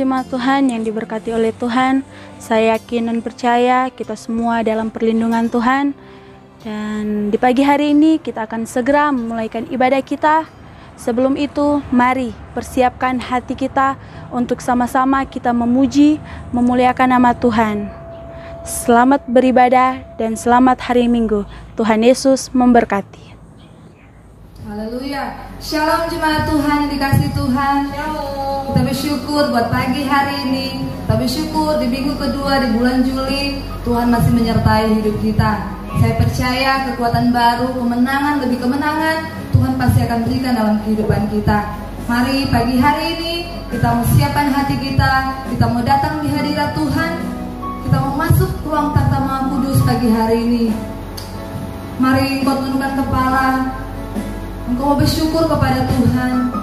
Jemaat Tuhan yang diberkati oleh Tuhan. Saya yakin dan percaya kita semua dalam perlindungan Tuhan. Dan di pagi hari ini kita akan segera memulaikan ibadah kita. Sebelum itu, mari persiapkan hati kita untuk sama-sama kita memuji, memuliakan nama Tuhan. Selamat beribadah dan selamat hari Minggu. Tuhan Yesus memberkati. Haleluya. Shalom jemaat Tuhan yang dikasih Tuhan. Shalom. Kita bersyukur buat pagi hari ini. Kita bersyukur di minggu kedua di bulan Juli Tuhan masih menyertai hidup kita. Saya percaya kekuatan baru, kemenangan lebih kemenangan Tuhan pasti akan berikan dalam kehidupan kita. Mari pagi hari ini kita mau siapkan hati kita, kita mau datang di hadirat Tuhan, kita mau masuk ruang tata maha kudus pagi hari ini. Mari engkau tundukkan kepala, Engkau bersyukur kepada Tuhan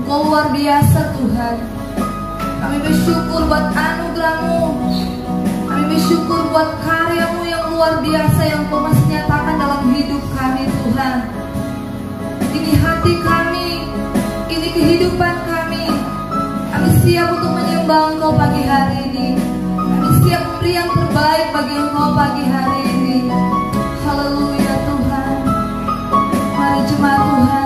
Engkau luar biasa Tuhan. Kami bersyukur buat anugerahmu. Kami bersyukur buat karyamu yang luar biasa Yang kau masih nyatakan dalam hidup kami Tuhan. Ini hati kami Ini kehidupan kami. Kami siap untuk menyembah Engkau pagi hari ini. Kami siap memberi yang terbaik bagi Engkau pagi hari ini. Haleluya Tuhan. Mari jemaat Tuhan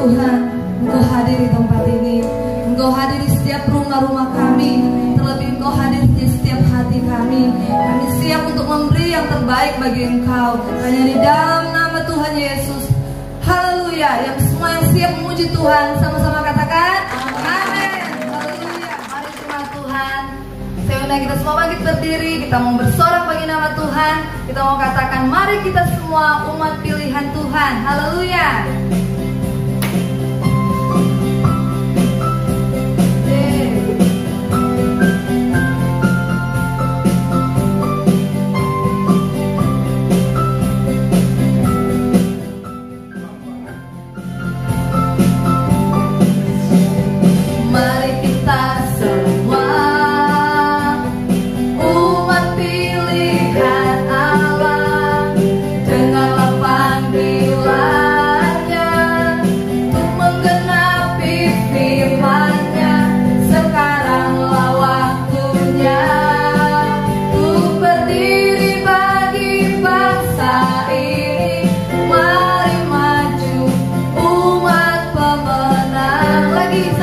Tuhan Engkau hadir di tempat ini. Engkau hadir di setiap rumah-rumah kami. Terlebih Engkau hadir di setiap hati kami. Kami siap untuk memberi yang terbaik bagi Engkau. Hanya di dalam nama Tuhan Yesus. Haleluya. Yang semua yang siap memuji Tuhan Sama-sama katakan Amin. Haleluya. Mari semua Tuhan. Saya kita semua bangkit berdiri. Kita mau bersorak bagi nama Tuhan. Kita mau katakan Mari kita semua umat pilihan Tuhan. Haleluya. Lagi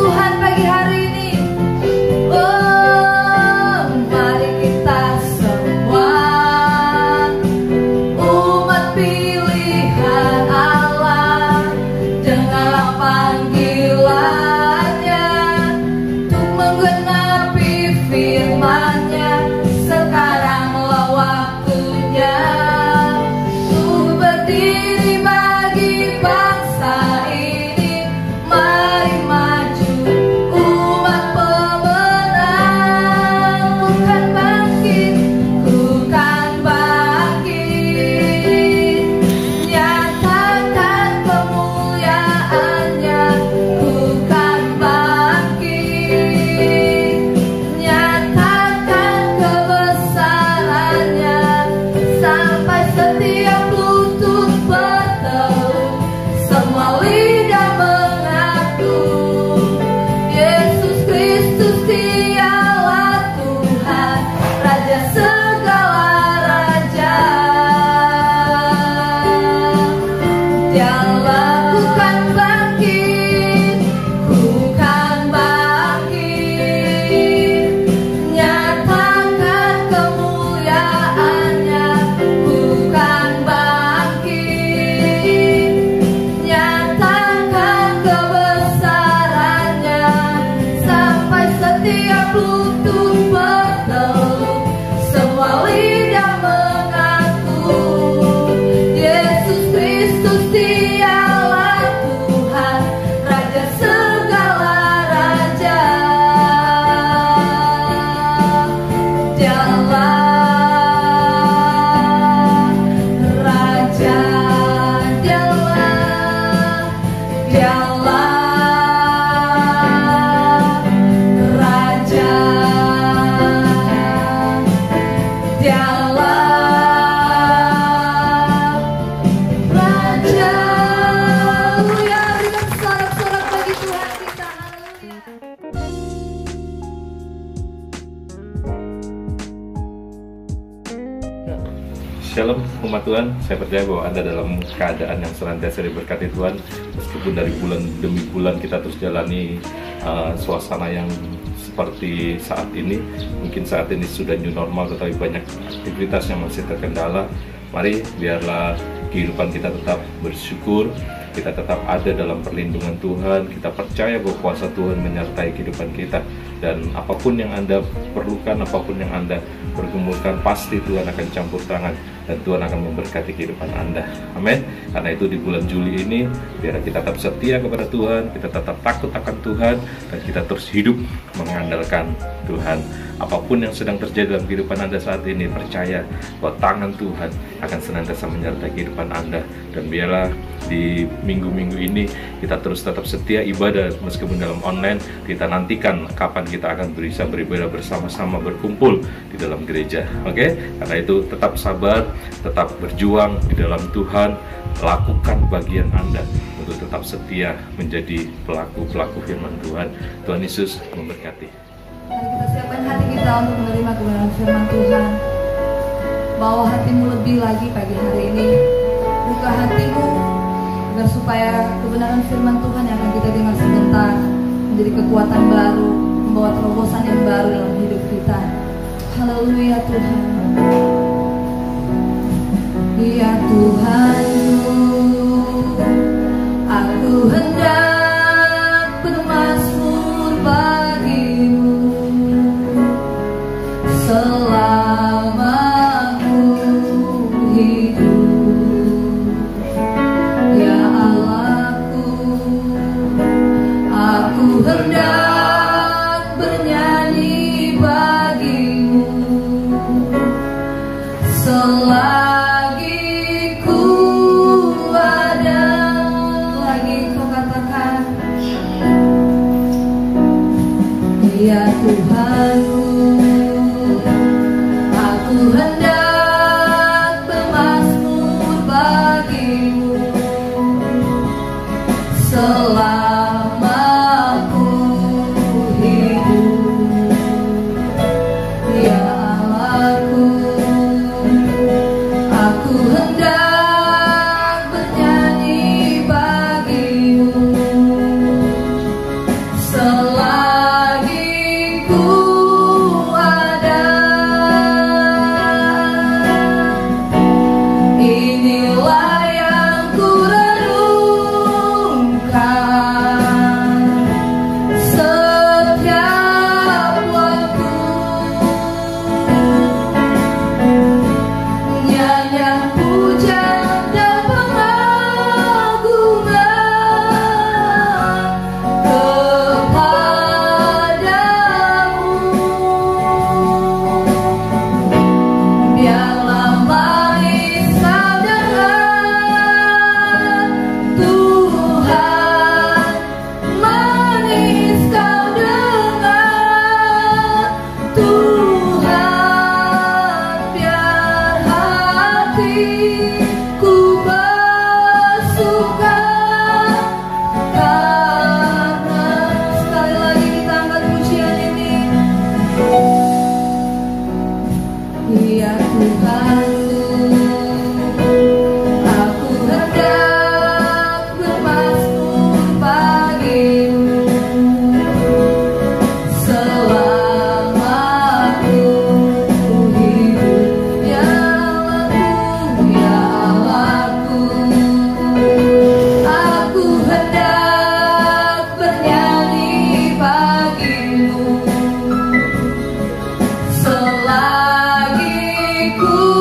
주 keadaan yang senantiasa diberkati Tuhan. Meskipun dari bulan demi bulan kita terus jalani uh, suasana yang seperti saat ini mungkin saat ini sudah new normal tetapi banyak aktivitas yang masih terkendala. Mari biarlah kehidupan kita tetap bersyukur kita tetap ada dalam perlindungan Tuhan kita percaya bahwa kuasa Tuhan menyertai kehidupan kita dan apa pun yang anda perlukan apa pun yang anda pergumulkan pasti Tuhan akan campur tangan dan Tuhan akan memberkati kehidupan anda. Amin. Karena itu di bulan Juli ini biar kita tetap setia kepada Tuhan kita tetap takut akan Tuhan dan kita terus hidup mengandalkan Tuhan apa pun yang sedang terjadi dalam kehidupan Anda saat ini, percaya bahwa tangan Tuhan akan senantiasa menyertai kehidupan Anda. Dan biarlah di minggu-minggu ini kita terus tetap setia ibadah meskipun dalam online, kita nantikan kapan kita akan bisa beribadah bersama-sama berkumpul di dalam gereja. Oke? Okay? Karena itu tetap sabar, tetap berjuang di dalam Tuhan, lakukan bagian Anda untuk tetap setia menjadi pelaku-pelaku firman Tuhan. Tuhan Yesus memberkati. Kita untuk menerima kebenaran firman Tuhan. Bawa hatimu lebih lagi pagi hari ini. Buka hatimu agar supaya kebenaran firman Tuhan yang akan kita dengar sebentar menjadi kekuatan baru, membawa terobosan yang baru dalam hidup kita. Haleluya Tuhan. Ya Tuhanku, aku hendak me cura.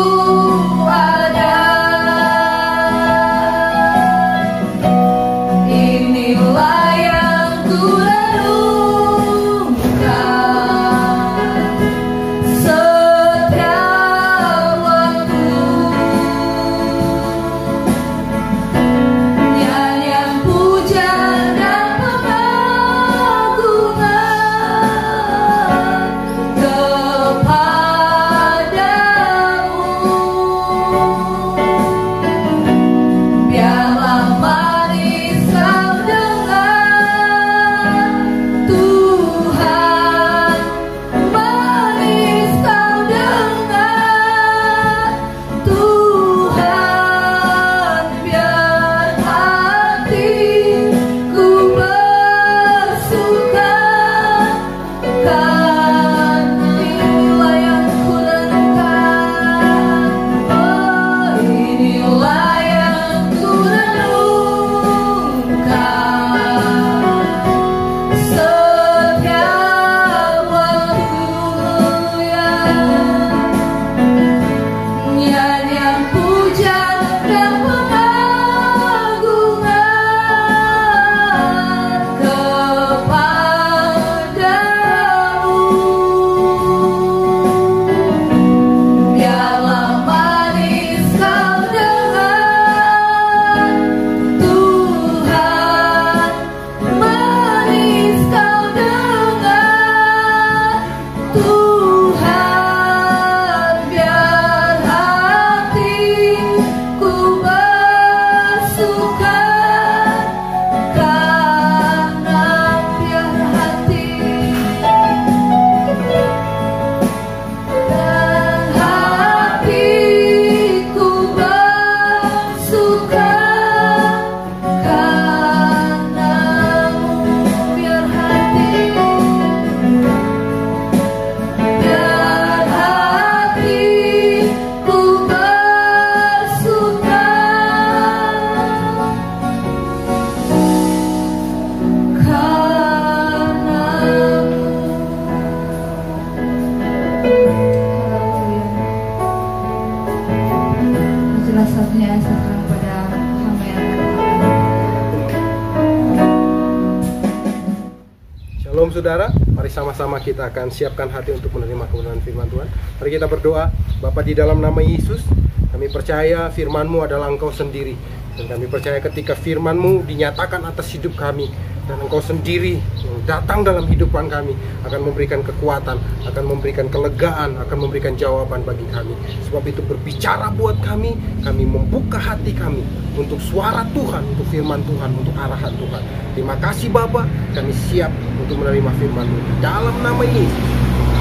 Shalom saudara, mari sama-sama kita akan siapkan hati untuk menerima kebenaran firman Tuhan. Mari kita berdoa, Bapa di dalam nama Yesus, kami percaya firman-Mu adalah Engkau sendiri. Dan kami percaya ketika firman-Mu dinyatakan atas hidup kami, dan Engkau sendiri yang datang dalam hidupan kami akan memberikan kekuatan, akan memberikan kelegaan, akan memberikan jawaban bagi kami. Sebab itu berbicara buat kami, kami membuka hati kami untuk suara Tuhan, untuk firman Tuhan, untuk arahan Tuhan. Terima kasih Bapak, kami siap untuk menerima firman-Mu dalam nama Yesus.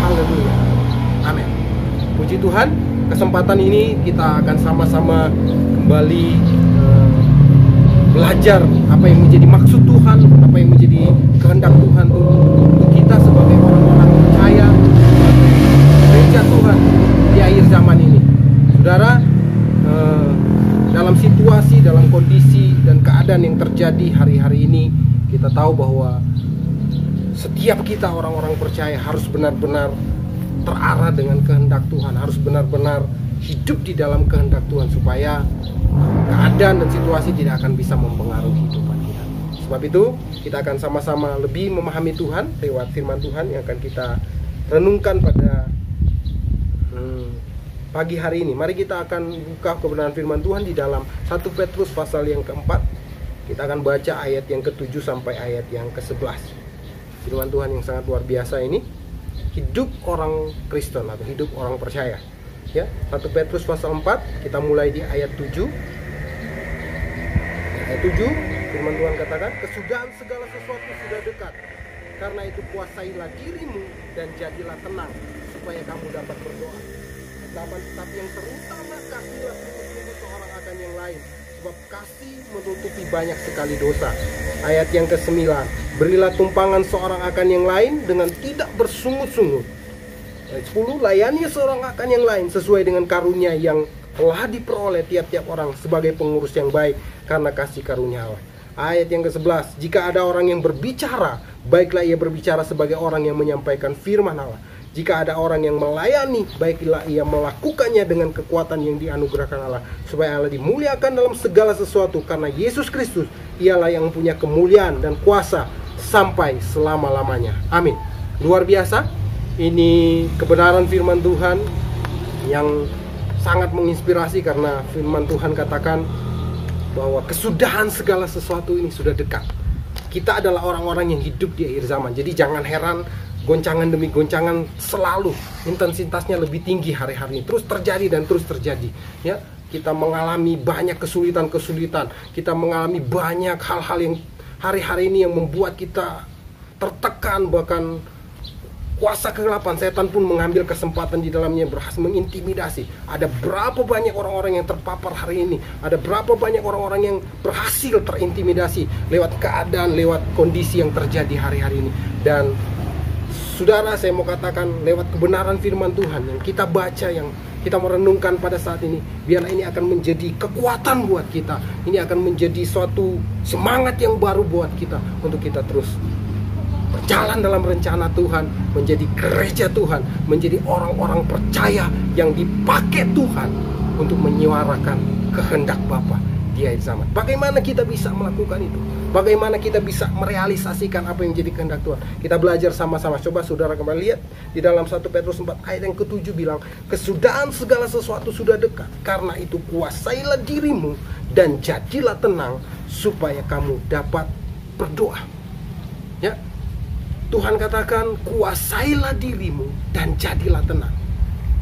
Haleluya. Amin. Puji Tuhan, kesempatan ini kita akan sama-sama kembali belajar apa yang menjadi maksud Tuhan, apa yang menjadi kehendak Tuhan untuk kita sebagai orang-orang percaya, gereja Tuhan di akhir zaman ini. Saudara, eh, dalam situasi, dalam kondisi dan keadaan yang terjadi hari-hari ini, kita tahu bahwa setiap kita orang-orang percaya harus benar-benar terarah dengan kehendak Tuhan, harus benar-benar hidup di dalam kehendak Tuhan supaya keadaan dan situasi tidak akan bisa mempengaruhi kehidupan kita. Sebab itu, kita akan sama-sama lebih memahami Tuhan lewat firman Tuhan yang akan kita renungkan pada hmm, pagi hari ini. Mari kita akan buka kebenaran firman Tuhan di dalam 1 Petrus pasal yang keempat. Kita akan baca ayat yang ke-7 sampai ayat yang ke-11. Firman Tuhan yang sangat luar biasa ini hidup orang Kristen atau hidup orang percaya. Ya, 1 Petrus pasal 4, kita mulai di ayat 7. Ayat 7, firman Tuhan katakan, "Kesudahan segala sesuatu sudah dekat. Karena itu kuasailah dirimu dan jadilah tenang supaya kamu dapat berdoa." Ayat 8, "Tetapi yang terutama kasihlah sungguh-sungguh seorang akan yang lain, sebab kasih menutupi banyak sekali dosa." Ayat yang ke-9, "Berilah tumpangan seorang akan yang lain dengan tidak bersungut-sungut." Ayat 10, layani seorang akan yang lain sesuai dengan karunia yang telah diperoleh tiap-tiap orang sebagai pengurus yang baik karena kasih karunia Allah. Ayat yang ke-11, jika ada orang yang berbicara, baiklah ia berbicara sebagai orang yang menyampaikan firman Allah. Jika ada orang yang melayani, baiklah ia melakukannya dengan kekuatan yang dianugerahkan Allah, supaya Allah dimuliakan dalam segala sesuatu karena Yesus Kristus ialah yang punya kemuliaan dan kuasa sampai selama-lamanya. Amin. Luar biasa. Ini kebenaran firman Tuhan yang sangat menginspirasi karena firman Tuhan katakan bahwa kesudahan segala sesuatu ini sudah dekat. Kita adalah orang-orang yang hidup di akhir zaman. Jadi jangan heran goncangan demi goncangan selalu intensitasnya lebih tinggi hari-hari ini terus terjadi dan terus terjadi ya kita mengalami banyak kesulitan-kesulitan kita mengalami banyak hal-hal yang hari-hari ini yang membuat kita tertekan bahkan kuasa kegelapan setan pun mengambil kesempatan di dalamnya berhasil mengintimidasi. Ada berapa banyak orang-orang yang terpapar hari ini? Ada berapa banyak orang-orang yang berhasil terintimidasi lewat keadaan lewat kondisi yang terjadi hari-hari ini? Dan saudara saya mau katakan lewat kebenaran firman Tuhan yang kita baca yang kita merenungkan pada saat ini biarlah ini akan menjadi kekuatan buat kita. Ini akan menjadi suatu semangat yang baru buat kita untuk kita terus berjalan dalam rencana Tuhan, menjadi gereja Tuhan, menjadi orang-orang percaya yang dipakai Tuhan untuk menyuarakan kehendak Bapa di akhir zaman. Bagaimana kita bisa melakukan itu? Bagaimana kita bisa merealisasikan apa yang menjadi kehendak Tuhan? Kita belajar sama-sama. Coba saudara kembali lihat di dalam 1 Petrus 4 ayat yang ketujuh bilang, kesudahan segala sesuatu sudah dekat. Karena itu kuasailah dirimu dan jadilah tenang supaya kamu dapat berdoa. Tuhan katakan, kuasailah dirimu dan jadilah tenang.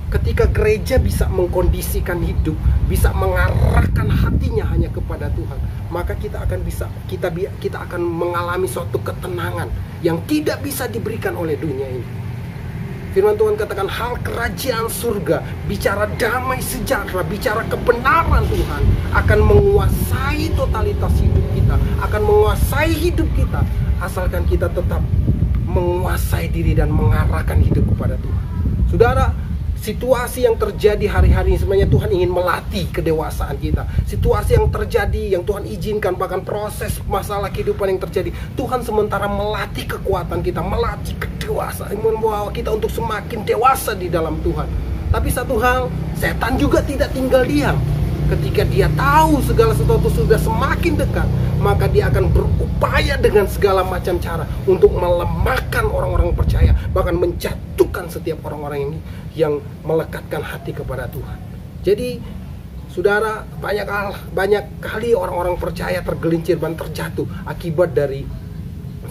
Ketika gereja bisa mengkondisikan hidup, bisa mengarahkan hatinya hanya kepada Tuhan, maka kita akan bisa kita kita akan mengalami suatu ketenangan yang tidak bisa diberikan oleh dunia ini. Firman Tuhan katakan hal kerajaan surga, bicara damai sejahtera, bicara kebenaran Tuhan akan menguasai totalitas hidup kita, akan menguasai hidup kita asalkan kita tetap menguasai diri dan mengarahkan hidup kepada Tuhan. Saudara, situasi yang terjadi hari-hari ini sebenarnya Tuhan ingin melatih kedewasaan kita. Situasi yang terjadi yang Tuhan izinkan bahkan proses masalah kehidupan yang terjadi, Tuhan sementara melatih kekuatan kita, melatih kedewasaan, membawa kita untuk semakin dewasa di dalam Tuhan. Tapi satu hal, setan juga tidak tinggal diam. Ketika dia tahu segala sesuatu sudah semakin dekat, maka dia akan berupaya dengan segala macam cara untuk melemahkan orang-orang percaya, bahkan menjatuhkan setiap orang-orang ini yang melekatkan hati kepada Tuhan. Jadi, saudara, banyak banyak kali orang-orang percaya tergelincir dan terjatuh akibat dari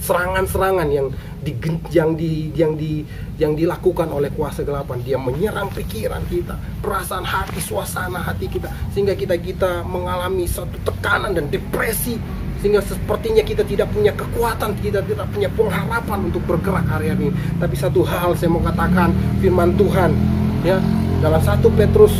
serangan-serangan yang di, yang di yang di yang dilakukan oleh kuasa gelapan. Dia menyerang pikiran kita perasaan hati suasana hati kita sehingga kita kita mengalami satu tekanan dan depresi sehingga sepertinya kita tidak punya kekuatan kita tidak punya pengharapan untuk bergerak hari ini. Tapi satu hal saya mau katakan firman Tuhan ya dalam satu Petrus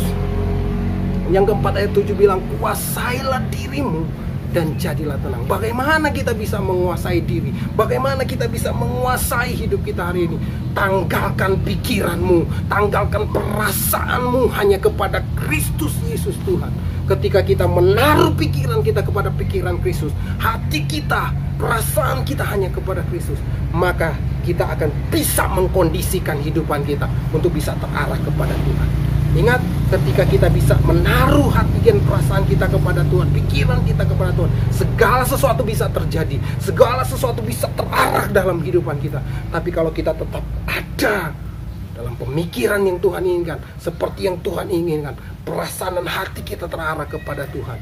yang keempat ayat 7 bilang kuasailah dirimu dan jadilah tenang. Bagaimana kita bisa menguasai diri? Bagaimana kita bisa menguasai hidup kita hari ini? Tanggalkan pikiranmu, tanggalkan perasaanmu hanya kepada Kristus Yesus Tuhan. Ketika kita menaruh pikiran kita kepada pikiran Kristus, hati kita, perasaan kita hanya kepada Kristus, maka kita akan bisa mengkondisikan hidupan kita untuk bisa terarah kepada Tuhan. Ingat ketika kita bisa menaruh hati dan perasaan kita kepada Tuhan, pikiran kita kepada Tuhan, segala sesuatu bisa terjadi, segala sesuatu bisa terarah dalam kehidupan kita. Tapi kalau kita tetap ada dalam pemikiran yang Tuhan inginkan, seperti yang Tuhan inginkan, perasaan dan hati kita terarah kepada Tuhan,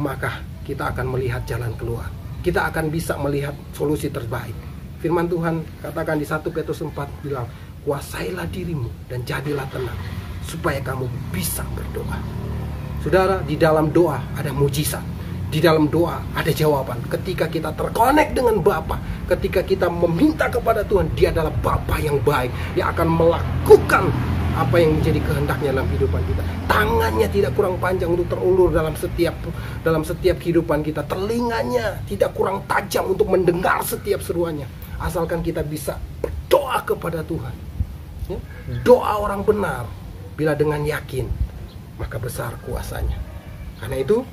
maka kita akan melihat jalan keluar. Kita akan bisa melihat solusi terbaik. Firman Tuhan katakan di 1 Petrus 4 bilang, kuasailah dirimu dan jadilah tenang supaya kamu bisa berdoa. Saudara, di dalam doa ada mujizat. Di dalam doa ada jawaban. Ketika kita terkonek dengan Bapa, ketika kita meminta kepada Tuhan, Dia adalah Bapa yang baik yang akan melakukan apa yang menjadi kehendaknya dalam kehidupan kita. Tangannya tidak kurang panjang untuk terulur dalam setiap dalam setiap kehidupan kita. Telinganya tidak kurang tajam untuk mendengar setiap seruannya. Asalkan kita bisa berdoa kepada Tuhan. Ya? Doa orang benar Bila dengan yakin, maka besar kuasanya. Karena itu,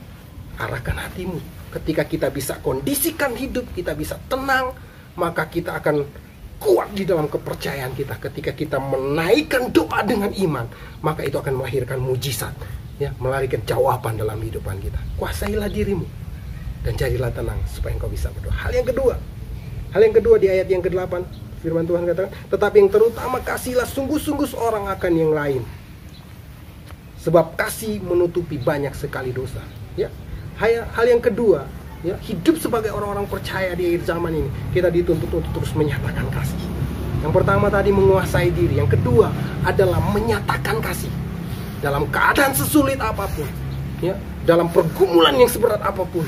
arahkan hatimu. Ketika kita bisa kondisikan hidup, kita bisa tenang, maka kita akan kuat di dalam kepercayaan kita. Ketika kita menaikkan doa dengan iman, maka itu akan melahirkan mujizat, ya, melahirkan jawaban dalam kehidupan kita. Kuasailah dirimu dan jadilah tenang supaya engkau bisa berdoa. Hal yang kedua, hal yang kedua di ayat yang ke-8, firman Tuhan katakan, tetapi yang terutama kasihlah sungguh-sungguh seorang akan yang lain sebab kasih menutupi banyak sekali dosa ya. Hal, yang kedua ya hidup sebagai orang-orang percaya di akhir zaman ini kita dituntut untuk terus menyatakan kasih. Yang pertama tadi menguasai diri. Yang kedua adalah menyatakan kasih. Dalam keadaan sesulit apa pun ya dalam pergumulan yang seberat apa pun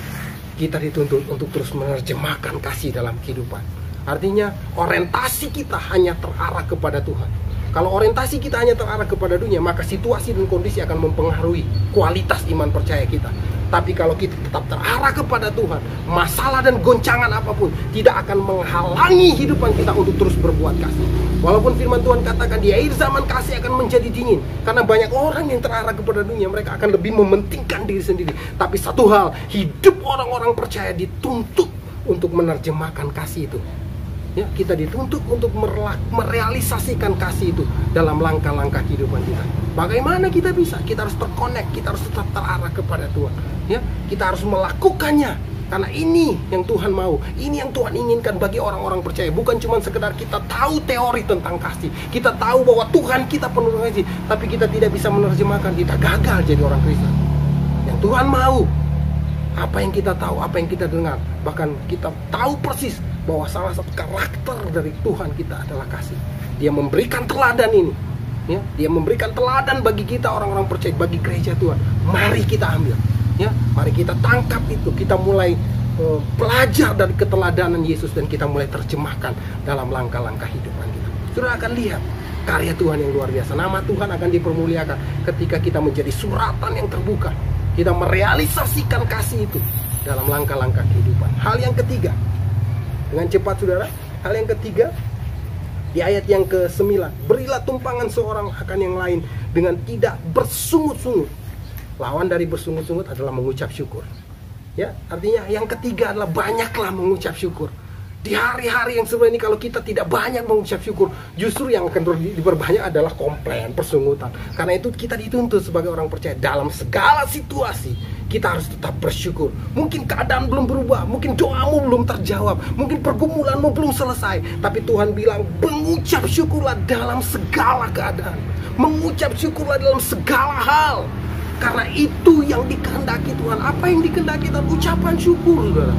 kita dituntut untuk terus menerjemahkan kasih dalam kehidupan. Artinya orientasi kita hanya terarah kepada Tuhan kalau orientasi kita hanya terarah kepada dunia, maka situasi dan kondisi akan mempengaruhi kualitas iman percaya kita. Tapi kalau kita tetap terarah kepada Tuhan, masalah dan goncangan apa pun tidak akan menghalangi hidupan kita untuk terus berbuat kasih. Walaupun firman Tuhan katakan di akhir zaman kasih akan menjadi dingin. Karena banyak orang yang terarah kepada dunia, mereka akan lebih mementingkan diri sendiri. Tapi satu hal, hidup orang-orang percaya dituntut untuk menerjemahkan kasih itu ya kita dituntut untuk merealisasikan kasih itu dalam langkah-langkah kehidupan kita. Bagaimana kita bisa? Kita harus terkonek, kita harus tetap terarah kepada Tuhan. Ya, kita harus melakukannya karena ini yang Tuhan mau, ini yang Tuhan inginkan bagi orang-orang percaya. Bukan cuma sekedar kita tahu teori tentang kasih, kita tahu bahwa Tuhan kita penuh kasih, tapi kita tidak bisa menerjemahkan, kita gagal jadi orang Kristen. Yang Tuhan mau, apa yang kita tahu, apa yang kita dengar, bahkan kita tahu persis bahwa salah satu karakter dari Tuhan kita adalah kasih. Dia memberikan teladan ini. Ya, dia memberikan teladan bagi kita orang-orang percaya bagi gereja Tuhan. Mari kita ambil. Ya, mari kita tangkap itu. Kita mulai uh, belajar dari keteladanan Yesus dan kita mulai terjemahkan dalam langkah-langkah hidupan kita. Sudah akan lihat karya Tuhan yang luar biasa. Nama Tuhan akan dipermuliakan ketika kita menjadi suratan yang terbuka. Kita merealisasikan kasih itu dalam langkah-langkah kehidupan. Hal yang ketiga, dengan cepat saudara. Hal yang ketiga, di ayat yang ke-9, berilah tumpangan seorang akan yang lain dengan tidak bersungut-sungut. Lawan dari bersungut-sungut adalah mengucap syukur. Ya, artinya yang ketiga adalah banyaklah mengucap syukur. Di hari-hari yang sebenarnya ini kalau kita tidak banyak mengucap syukur, justru yang akan di- diperbanyak adalah komplain, persungutan. Karena itu kita dituntut sebagai orang percaya dalam segala situasi kita harus tetap bersyukur. Mungkin keadaan belum berubah, mungkin doamu belum terjawab, mungkin pergumulanmu belum selesai, tapi Tuhan bilang mengucap syukurlah dalam segala keadaan. Mengucap syukurlah dalam segala hal. Karena itu yang dikehendaki Tuhan. Apa yang dikehendaki Tuhan? Ucapan syukur.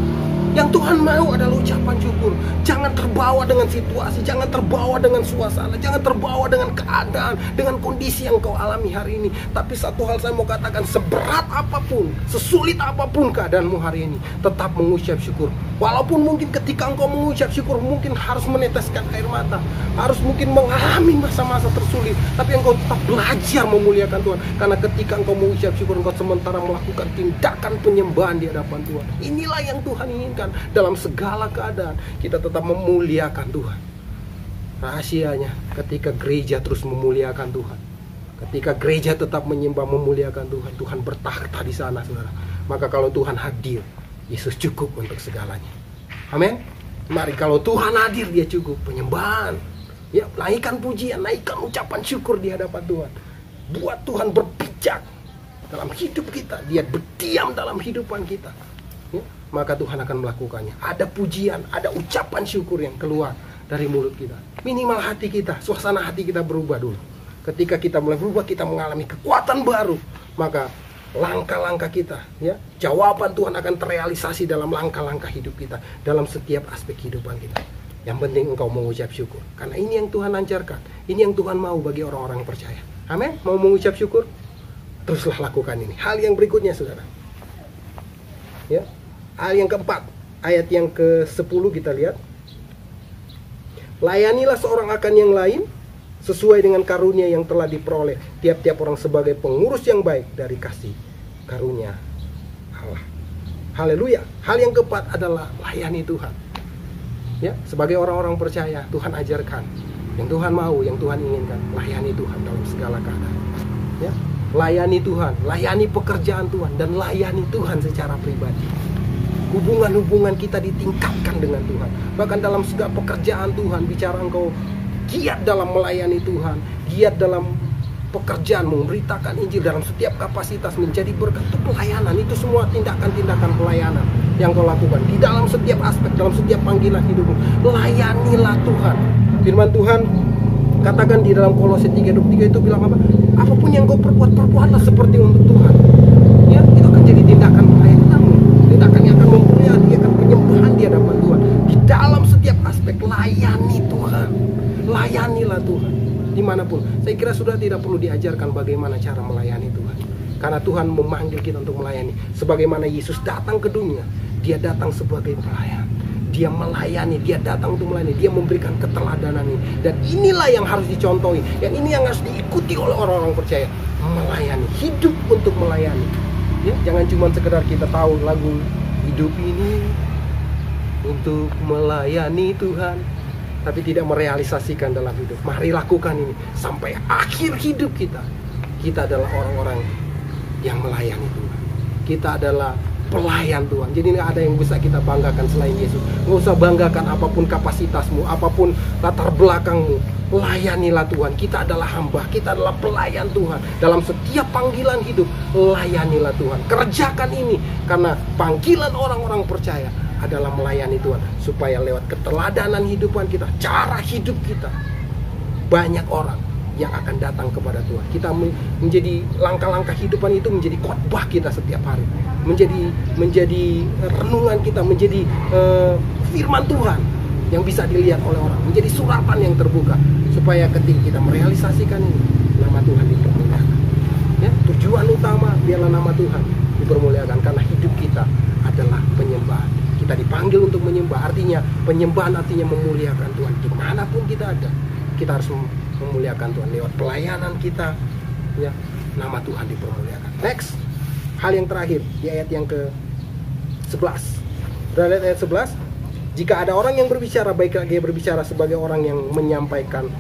Yang Tuhan mau adalah ucapan syukur. Jangan terbawa dengan situasi, jangan terbawa dengan suasana, jangan terbawa dengan keadaan, dengan kondisi yang kau alami hari ini. Tapi satu hal saya mau katakan, seberat apa pun, sesulit apa pun keadaanmu hari ini, tetap mengucap syukur. Walaupun mungkin ketika engkau mengucap syukur, mungkin harus meneteskan air mata, harus mungkin mengalami masa-masa tersulit, tapi engkau tetap belajar memuliakan Tuhan. Karena ketika engkau mengucap syukur, engkau sementara melakukan tindakan penyembahan di hadapan Tuhan. Inilah yang Tuhan inginkan dalam segala keadaan kita tetap memuliakan Tuhan. Rahasianya ketika gereja terus memuliakan Tuhan. Ketika gereja tetap menyembah memuliakan Tuhan, Tuhan bertakhta di sana, Saudara. Maka kalau Tuhan hadir, Yesus cukup untuk segalanya. Amin. Mari kalau Tuhan hadir dia cukup penyembahan. Ya, naikkan pujian, naikkan ucapan syukur di hadapan Tuhan. Buat Tuhan berpijak dalam hidup kita, dia berdiam dalam hidupan kita. Maka Tuhan akan melakukannya. Ada pujian, ada ucapan syukur yang keluar dari mulut kita. Minimal hati kita, suasana hati kita berubah dulu. Ketika kita mulai berubah, kita mengalami kekuatan baru, maka langkah-langkah kita, ya, jawaban Tuhan akan terrealisasi dalam langkah-langkah hidup kita, dalam setiap aspek kehidupan kita. Yang penting engkau mengucap syukur, karena ini yang Tuhan lancarkan, ini yang Tuhan mau bagi orang-orang percaya. Amin. Mau mengucap syukur, teruslah lakukan ini. Hal yang berikutnya, saudara. Ya, yang keempat, ayat yang ke-10 kita lihat. Layanilah seorang akan yang lain sesuai dengan karunia yang telah diperoleh tiap-tiap orang sebagai pengurus yang baik dari kasih karunia Allah. Haleluya. Hal yang keempat adalah layani Tuhan. Ya, sebagai orang-orang percaya, Tuhan ajarkan yang Tuhan mau, yang Tuhan inginkan, layani Tuhan dalam segala keadaan. Ya, layani Tuhan, layani pekerjaan Tuhan dan layani Tuhan secara pribadi. Hubungan-hubungan kita ditingkatkan dengan Tuhan. Bahkan dalam segala pekerjaan Tuhan, bicara engkau giat dalam melayani Tuhan, giat dalam pekerjaan memberitakan Injil dalam setiap kapasitas menjadi berkat itu pelayanan. Itu semua tindakan-tindakan pelayanan yang kau lakukan di dalam setiap aspek dalam setiap panggilan hidupmu. Layanilah Tuhan. Firman Tuhan katakan di dalam Kolose 3:23 itu bilang apa? Apa pun yang kau perbuat perbuatlah seperti untuk Tuhan ya itu akan jadi tindakan pelayananmu tindakan yang akan memuliakan dia akan penyembahan di hadapan Tuhan di dalam setiap aspek layani Tuhan. Layanilah Tuhan. Di mana pun. Saya kira sudah tidak perlu diajarkan bagaimana cara melayani Tuhan. Karena Tuhan memanggil kita untuk melayani. Sebagaimana Yesus datang ke dunia dia datang sebagai pelayan. Dia melayani, dia datang untuk melayani, dia memberikan keteladanan ini. Dan inilah yang harus dicontohi, yang ini yang harus diikuti oleh orang-orang percaya. Melayani, hidup untuk melayani. Ya, jangan cuma sekedar kita tahu lagu hidup ini untuk melayani Tuhan, tapi tidak merealisasikan dalam hidup. Mari lakukan ini sampai akhir hidup kita. Kita adalah orang-orang yang melayani Tuhan. Kita adalah pelayan Tuhan. Jadi nggak ada yang bisa kita banggakan selain Yesus. Nggak usah banggakan apa pun kapasitasmu, apa pun latar belakangmu. Layanilah Tuhan. Kita adalah hamba, kita adalah pelayan Tuhan. Dalam setiap panggilan hidup, layanilah Tuhan. Kerjakan ini karena panggilan orang-orang percaya adalah melayani Tuhan supaya lewat keteladanan hidupan kita, cara hidup kita banyak orang yang akan datang kepada Tuhan. Kita menjadi langkah-langkah hidupan itu menjadi khotbah kita setiap hari, menjadi menjadi renungan kita, menjadi uh, firman Tuhan yang bisa dilihat oleh orang, menjadi suratan yang terbuka supaya ketika kita merealisasikan ini nama Tuhan dipermuliakan. Ya, tujuan utama biarlah nama Tuhan dipermuliakan karena hidup kita adalah. Kita dipanggil untuk menyembah, artinya penyembahan artinya memuliakan Tuhan. Di mana pun kita ada. Kita harus memuliakan Tuhan. Lewat pelayanan kita ya nama Tuhan dipermuliakan. Next hal yang terakhir di ayat yang ke 11 berada ayat 11 jika ada orang yang berbicara baiklah dia berbicara sebagai orang yang menyampaikan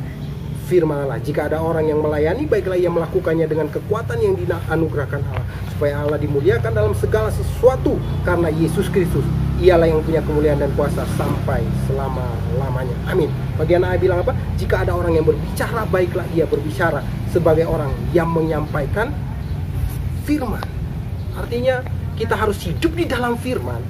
firman Allah. Jika ada orang yang melayani baiklah ia melakukannya dengan kekuatan yang dianugerahkan Allah. Supaya Allah dimuliakan dalam segala sesuatu karena Yesus Kristus Ialah yang punya kemuliaan dan kuasa sampai selama-lamanya. Amin. Bagian ayat bilang apa? Jika ada orang yang berbicara, baiklah ia berbicara sebagai orang yang menyampaikan firman. Artinya kita harus hidup di dalam firman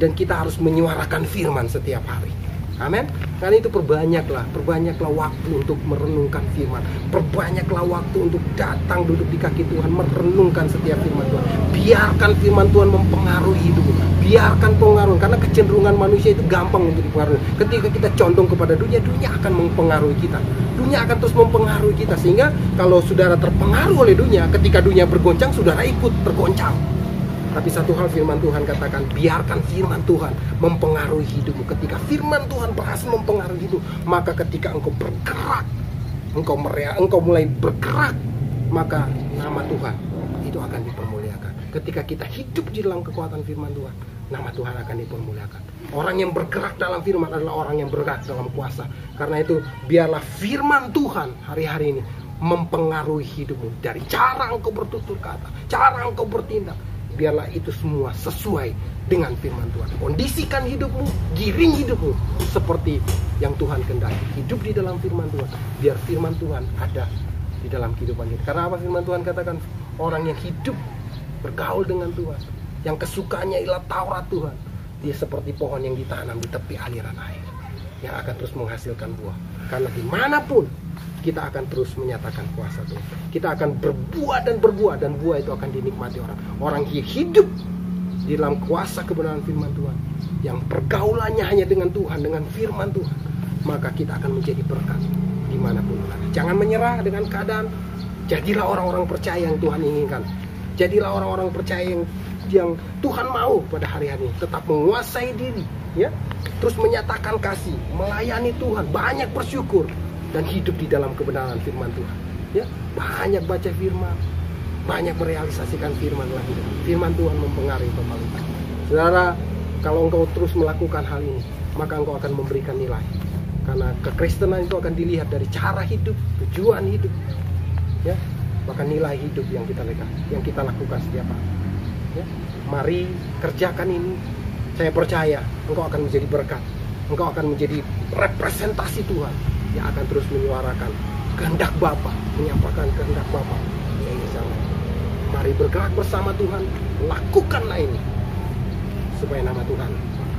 dan kita harus menyuarakan firman setiap hari. Amin. Karena itu perbanyaklah, perbanyaklah waktu untuk merenungkan firman. Perbanyaklah waktu untuk datang duduk di kaki Tuhan, merenungkan setiap firman Tuhan. Biarkan firman Tuhan mempengaruhi hidupmu. Biarkan pengaruh, karena kecenderungan manusia itu gampang untuk dipengaruhi. Ketika kita condong kepada dunia, dunia akan mempengaruhi kita. Dunia akan terus mempengaruhi kita. Sehingga kalau saudara terpengaruh oleh dunia, ketika dunia bergoncang, saudara ikut tergoncang. Tapi satu hal firman Tuhan katakan, biarkan firman Tuhan mempengaruhi hidupmu. Ketika firman Tuhan berhasil mempengaruhi hidup, maka ketika engkau bergerak, engkau merea, engkau mulai bergerak, maka nama Tuhan itu akan dipermuliakan. Ketika kita hidup di dalam kekuatan firman Tuhan, nama Tuhan akan dipermuliakan. Orang yang bergerak dalam firman adalah orang yang bergerak dalam kuasa. Karena itu, biarlah firman Tuhan hari-hari ini mempengaruhi hidupmu dari cara engkau bertutur kata, cara engkau bertindak, biarlah itu semua sesuai dengan firman Tuhan. Kondisikan hidupmu, giring hidupmu seperti yang Tuhan kendaki. Hidup di dalam firman Tuhan, biar firman Tuhan ada di dalam kehidupan kita. Karena apa firman Tuhan katakan? Orang yang hidup bergaul dengan Tuhan, yang kesukaannya ialah Taurat Tuhan, dia seperti pohon yang ditanam di tepi aliran air, yang akan terus menghasilkan buah. Karena di mana pun kita akan terus menyatakan kuasa Tuhan. Kita akan berbuah dan berbuah dan buah itu akan dinikmati orang. Orang yang hidup di dalam kuasa kebenaran firman Tuhan, yang pergaulannya hanya dengan Tuhan, dengan firman Tuhan, maka kita akan menjadi berkat di mana pun berada. Jangan menyerah dengan keadaan. Jadilah orang-orang percaya yang Tuhan inginkan. Jadilah orang-orang percaya yang yang Tuhan mau pada hari-hari ini tetap menguasai diri ya terus menyatakan kasih melayani Tuhan banyak bersyukur dan hidup di dalam kebenaran firman Tuhan. Ya, banyak baca firman, banyak merealisasikan firman hidup. Firman Tuhan mempengaruhi pemerintahan. Saudara, kalau engkau terus melakukan hal ini, maka engkau akan memberikan nilai. Karena kekristenan itu akan dilihat dari cara hidup, tujuan hidup. Ya, bahkan nilai hidup yang kita yang kita lakukan setiap hari. Ya, mari kerjakan ini. Saya percaya engkau akan menjadi berkat. Engkau akan menjadi representasi Tuhan yang akan terus menyuarakan kehendak Bapa, menyampaikan kehendak Bapa yang sama. Mari bergerak bersama Tuhan, lakukanlah ini supaya nama Tuhan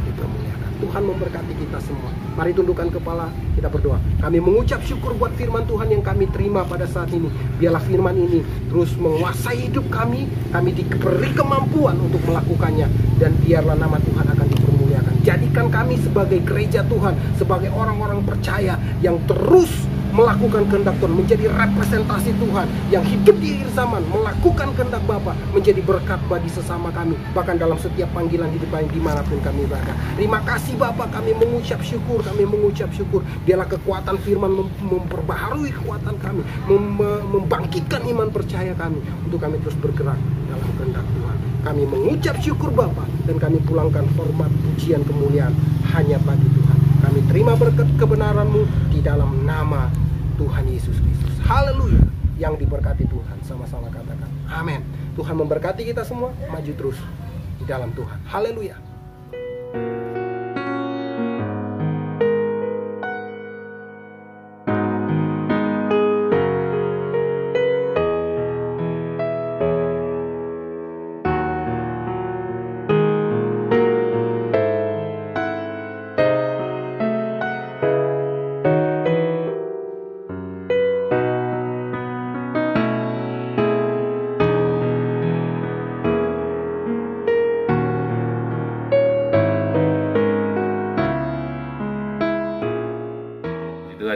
dipermuliakan. Tuhan memberkati kita semua. Mari tundukkan kepala, kita berdoa. Kami mengucap syukur buat firman Tuhan yang kami terima pada saat ini. Biarlah firman ini terus menguasai hidup kami. Kami diberi kemampuan untuk melakukannya. Dan biarlah nama Tuhan akan dipermuliakan. Jadikan kami sebagai gereja Tuhan, sebagai orang-orang percaya yang terus melakukan kehendak Tuhan, menjadi representasi Tuhan yang hidup di akhir zaman, melakukan kehendak Bapa, menjadi berkat bagi sesama kami, bahkan dalam setiap panggilan hidup kami di mana pun kami berada. Terima kasih Bapa, kami mengucap syukur, kami mengucap syukur. Biarlah kekuatan firman mem memperbaharui kekuatan kami, mem membangkitkan iman percaya kami, untuk kami terus bergerak dalam kehendak Tuhan. Kami mengucap syukur Bapa dan kami pulangkan hormat, pujian, kemuliaan hanya bagi terima berkat kebenaranmu di dalam nama Tuhan Yesus Kristus. Haleluya. Yang diberkati Tuhan. Sama-sama katakan. Amin. Tuhan memberkati kita semua. Maju terus di dalam Tuhan. Haleluya.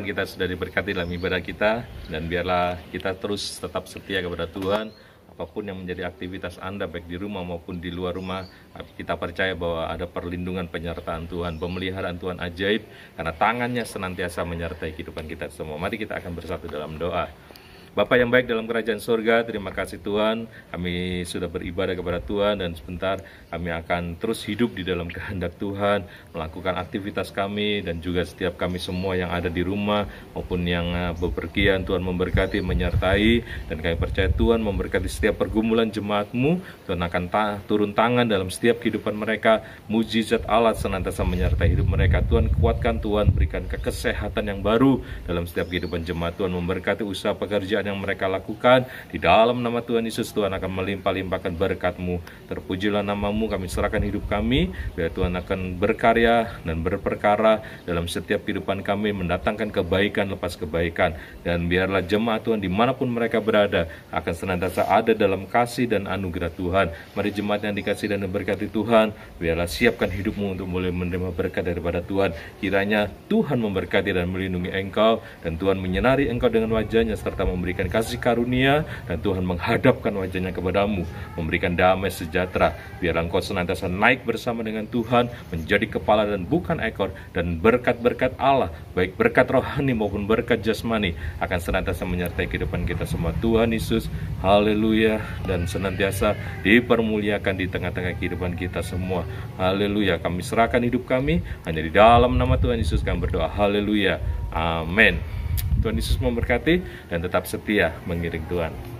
Kita sudah diberkati dalam ibadah kita dan biarlah kita terus tetap setia kepada Tuhan. Apa pun yang menjadi aktivitas Anda baik di rumah maupun di luar rumah kita percaya bahwa ada perlindungan penyertaan Tuhan pemeliharaan Tuhan ajaib karena tangannya senantiasa menyertai kehidupan kita semua. Mari kita akan bersatu dalam doa Bapak yang baik dalam kerajaan surga, terima kasih Tuhan. Kami sudah beribadah kepada Tuhan dan sebentar kami akan terus hidup di dalam kehendak Tuhan, melakukan aktivitas kami dan juga setiap kami semua yang ada di rumah maupun yang uh, bepergian. Tuhan memberkati, menyertai dan kami percaya Tuhan memberkati setiap pergumulan jemaatmu. Tuhan akan ta turun tangan dalam setiap kehidupan mereka. Mujizat Allah senantiasa menyertai hidup mereka. Tuhan kuatkan, Tuhan berikan kesehatan yang baru dalam setiap kehidupan jemaat. Tuhan memberkati usaha pekerjaan yang mereka lakukan. Di dalam nama Tuhan Yesus, Tuhan akan melimpah-limpahkan berkat-Mu. Terpujilah namamu, kami serahkan hidup kami, biar Tuhan akan berkarya dan berperkara dalam setiap kehidupan kami, mendatangkan kebaikan lepas kebaikan. Dan biarlah jemaat Tuhan di mana pun mereka berada, akan senantiasa ada dalam kasih dan anugerah Tuhan. Mari jemaat yang dikasih dan diberkati Tuhan, biarlah siapkan hidupmu untuk mulai menerima berkat daripada Tuhan. Kiranya Tuhan memberkati dan melindungi engkau, dan Tuhan menyenari engkau dengan wajahnya, serta memberi memberikan kasih karunia dan Tuhan menghadapkan wajahnya kepadamu, memberikan damai sejahtera. Biar engkau senantiasa naik bersama dengan Tuhan, menjadi kepala dan bukan ekor, dan berkat-berkat Allah, baik berkat rohani maupun berkat jasmani, akan senantiasa menyertai kehidupan kita semua. Tuhan Yesus, haleluya, dan senantiasa dipermuliakan di tengah-tengah kehidupan kita semua. Haleluya, kami serahkan hidup kami hanya di dalam nama Tuhan Yesus kami berdoa. Haleluya. Amin. Tuhan Yesus memberkati dan tetap setia mengiring Tuhan.